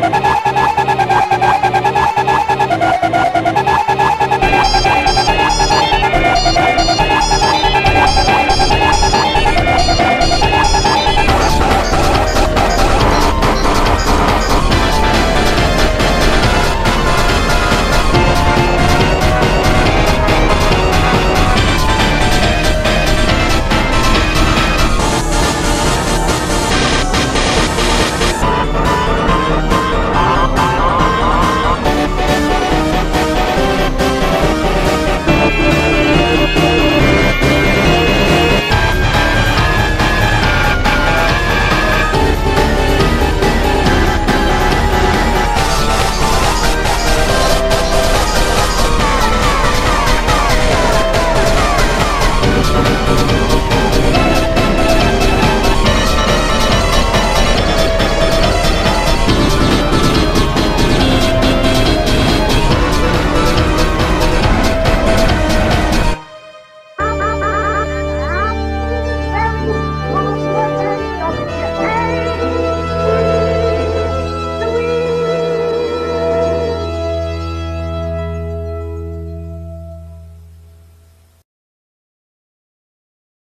Ha ha ha!